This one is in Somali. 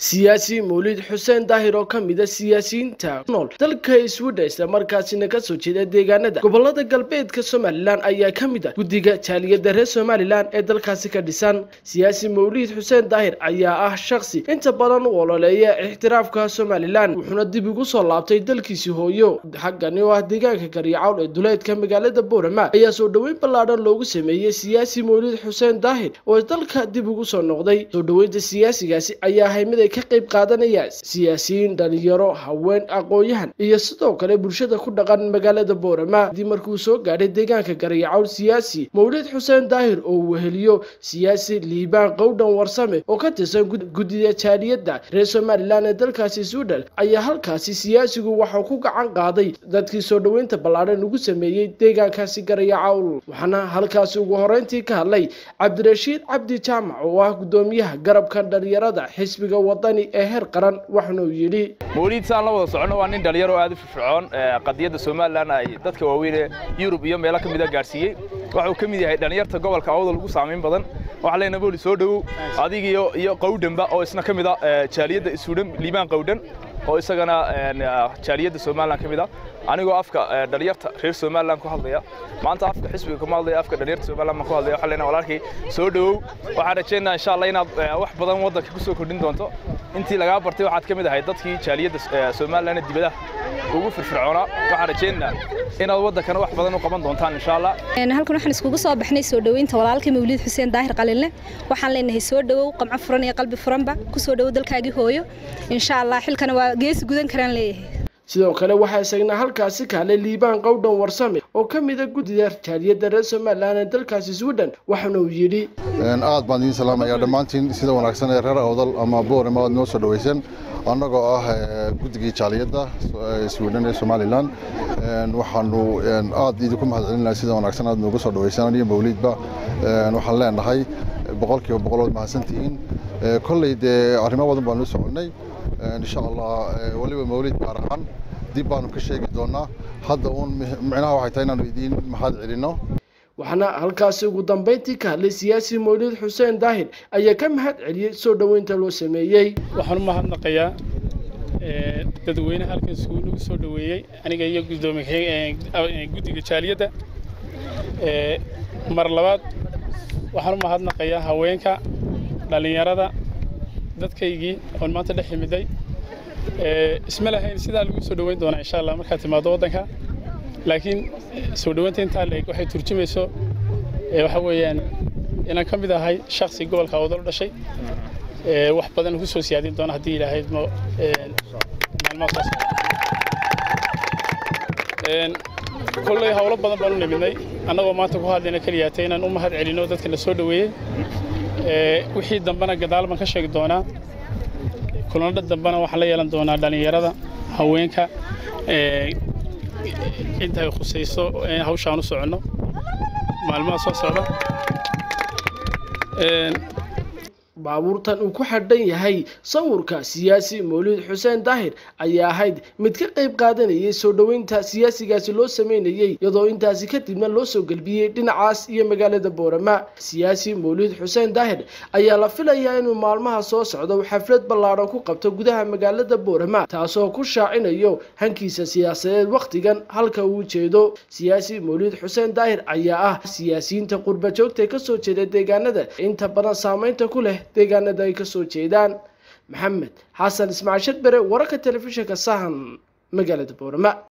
siyaasi mawlid xuseen daahir oo ka mid a siyaasiyiinta ku nool. Dalka sweden isla markaasina ka soo jeeda deegaanada gobollada galbeedka somalilan ayaa ka mid ah guddiga jaaliyada reer somalilan ee dalkaasi ka dhisan. Siyaasi mawlid xuseen daahir ayaa ah shaksi inta badan u ololeeya ixtiraafka somalilan wuxuuna dib ugu soo laabtay dalkiisi hooyo. Xaggani oo ah deegaanka garyacawl ee duleedka magaalada boorama ayaa soo dhoweyn ballaadhan loogu sameeyey siyaasi mawlid xuseen daahir oo dalka dib ugu soo noqday. Soo dhoweynta siyaasigaasi ayaa ahay mid ka qayb qaadanayaan siyaasiyiin dhalinyaro haween aqoon-yahan iyo sidoo kale bulshada ku dhaqan magaalada boorama. Kadib markuu soo gaadhay deegaanka garyacawl siyaasi mawlid xuseen daahir oo weheliyo siyaasi liibaan qowdhan warsame oo ka tirsan guddiga jaaliyadda reer somalilan ee dalkaasi sweden ayaa halkaasi siyaasigu waxau ku gacan qaaday dadkii soo dhoweynta ballaadhan ugu sameeyey deegaankaasi garyacawl waxaana halkaasi ugu horeyntii ka hadlay cabdirashiid cabdi jaamac oo ah guddoomiyaha garabka dhalinyarada xisbiga wadani ee heer qaran waxaana uu yidhi mawliid saan la wada soconno waa nin dhalinyaro aad u firfircoon qadiyadda somalilan ay dadka waaweyn ee yurub iyo meelo ka mida gaadhsiiyey waxuu ka mid yahay dhalinyarta gobolka awdal ugu saamayn badan. Waxaa leenahay mawlid soo dhowow adiga iyo qowdhanba oo isna ka mid a jaaliyadda suudhan liibaan qowdhan oo isagana jaaliyadda somalilan ka mid a anigoo afka dhalinyarta reer somalilan ku hadlaya. Maanta afka xisbiga kuma hadlaya afka dhalinyarta somalilan baan ku hadlaya. Waxaa leenahay walaalkay soo dhowow waxaan rajeynaa insha allah inaad wax badan waddanka ku kordhin doonto intii lagaa bartay waxaad ka mid ahay dadkii jaaliyadda somalilan ee dibadaha ugu firfircoonaa waxaan rajeynaa inaad waddankana wax badan u qaban doontaan insha allah halkan waxaan iskugu soo baxnay soo dhoweynta walaalka mawliid xuseen daahir qalinle waxaan leenahay soo dhowow qamco furan iyo qalbi furanba ku soo dhowow dalkaagii hooyo. Insha allah xilkana waa geesi gudan karaan leeyahay sidoo kale waxaa isagna halkaasi kaale liibaan qowdhan warsame oo ka mida guddida jaaliyadda reer somalilan ee dalkaasi sweden waxaana uu yidhi aad baan idiin salaamayaa dhammaantiin sida wanaagsan ee reer awdal ama boorama aad noo soo dhawaysan annagoo ah guddigii jaaliyadda sweden ee somalilan waxaanu aad idinku mahadcelinahay sida wanaagsan aad noogu soo dhawaysan aniyo mawliidba waxaan leenahay boqolkiiba boqolood mahadsantihiin kolley dee arrimo badan baanu u soconnay insha allah weliba mawlid gaar ahaan dib baanu ka sheegi doonaa. Hadda uun micnaha waxay tahay inaanu idiin mahad celinno waxaana halkaasi ugu dambeyntii ka hadlay siyaasi mawlid xuseen daahir ayaa ka mahad celiyey soo dhoweynta loo sameeyey waxaan u mahadnaqayaa dadweynaha halkan isugu nagu soo dhoweeyey aniga iyo guddiga jaaliyadda. Mar labaad waxaan u mahadnaqayaa haweenka dhallinyarada dadkaygii oon maanta dhex yimiday isma lahayn sidaa lagu soo dhoweyn doonaa insha allah markaad timaado waddanka. Laakiin soo dhoweynta intaa leeg waxay turjumayso waxa weeyaan inaan ka mid ahay shaksi gobolka awdal u dhashay. Wax badan ku soo siyaadin doona haddii ilaahay kolley howlo badan baan u nimidnay annagoo maanta ku hadlayna keliyaatay inaan u mahad celino dadka la soo dhoweeyey wixii dambena gadaal baan ka sheegi doonaa. Kulanadha dambena waxaan la yeelan doonaa dhallinyarada haweenka inta ay khusayso hawshaan u soconno. Maalmaha soo socda baabuurtan uu ku xadhan yahay. Sawirka siyaasi mawlid xuseen daahir ayaa ahayd mid ka qayb qaadanayay soo dhoweynta siyaasigaasi loo sameynayey iyadoo intaasi kadibna loo soo gelbiyey dhinacaas iyo magaalada boorama. Siyaasi mawlid xuseen daahir ayaa la filayaa inuu maalmaha soo socdo xaflad ballaadhan ku qabto gudaha magaalada boorama taasoo ku shaacinayo hankiisa siyaasadeed wakhtigan halka uu jeedo. Siyaasi mawlid xuseen daahir ayaa ah siyaasiyiinta qurba joogta ee ka soo jeeda deegaanada. Inta badan saameynta ku leh deegaanada ay ka soo jeedaan. Maxamed xasan ismaaciil shadbere wararka telefishinka sahan magaalada boorama